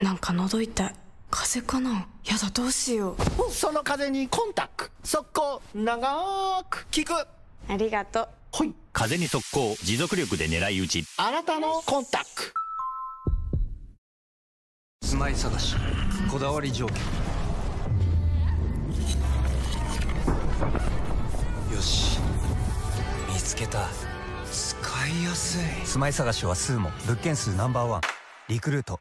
なんか喉痛い風邪かな？やだどうしよう。その風にコンタク。速攻長く効く。ありがとう。ほい。風に速攻持続力で狙い撃ち。あなたのコンタク。住まい探しこだわり条件。よし。見つけた。使いやすい。住まい探しはスーモ物件数ナンバーワン。リクルート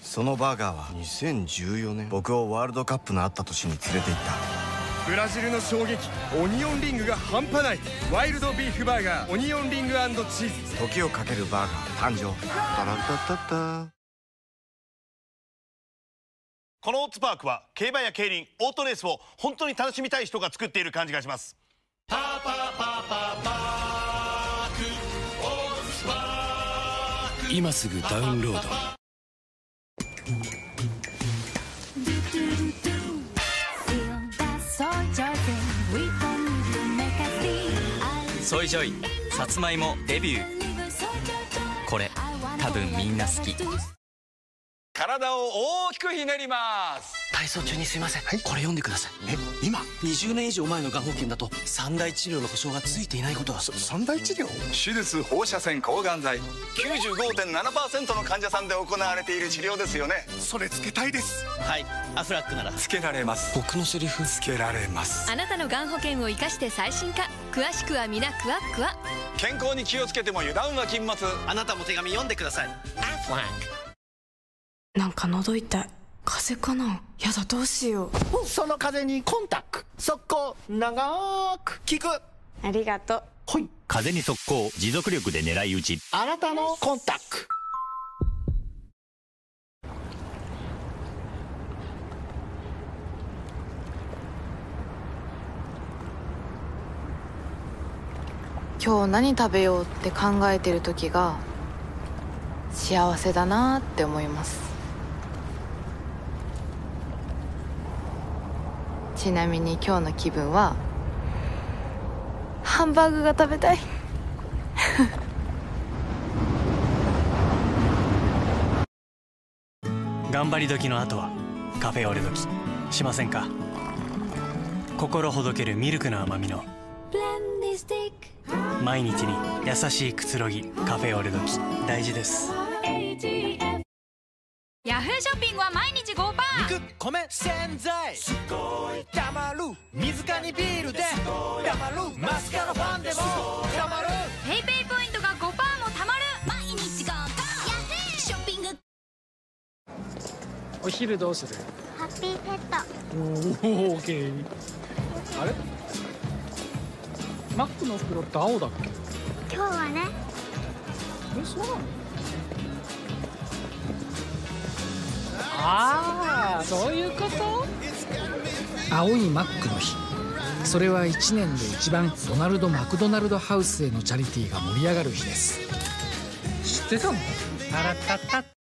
そのバーガーは2014年僕をワールドカップのあった年に連れて行った。ブラジルの衝撃オニオンリングが半端ない。ワイルドビーフバーガーオニオンリングチーズ。時をかけるバーガー誕生。タランタタタ。このオッズパークは競馬や競輪オートレースを本当に楽しみたい人が作っている感じがします。パーパーパーパーパークオッズパーク今すぐダウンロードソイジョイさつまいもデビュー。これ多分みんな好き。体を大きくひねります。体操中にすいません、はい、これ読んでください。え今？20年以上前のがん保険だと。三大治療の保証がついていないことは三大治療？手術放射線抗がん剤。95.7%の患者さんで行われている治療ですよね。それつけたいです。はい。アフラックなら。つけられます。僕のセリフ？つけられます。あなたのがん保険を生かして最新化。詳しくはみなクアックは健康に気をつけても油断は禁物。あなたも手紙読んでください。アフラックなんか喉痛い風邪かな？やだどうしよう。その風にコンタク。速攻長く効く。ありがとう。ほい。風に速攻持続力で狙い撃ち。あなたのコンタク。今日何食べようって考えてる時が幸せだなって思いますちなみに今日の気分はハンバーグが食べたい。頑張り時の後はカフェオレ時しませんか？心ほどけるミルクの甘みの毎日に優しいくつろぎカフェオレ時大事ですヤフーショッピングは毎日5%肉米洗剤すごい。たまる。水かにビールで。たまる。マスカラファンでも。たまる。ペイペイポイントが5%もたまる。毎日5%ヤフーショッピングお昼どうする？ハッピーペット。おおオッケーあれ？マックの袋って青だっけ？今日はね。えそうなの？そういうこと？青いマックの日。それは1年で一番ドナルド・マクドナルドハウスへのチャリティーが盛り上がる日です。知ってたの？タラッタッタッ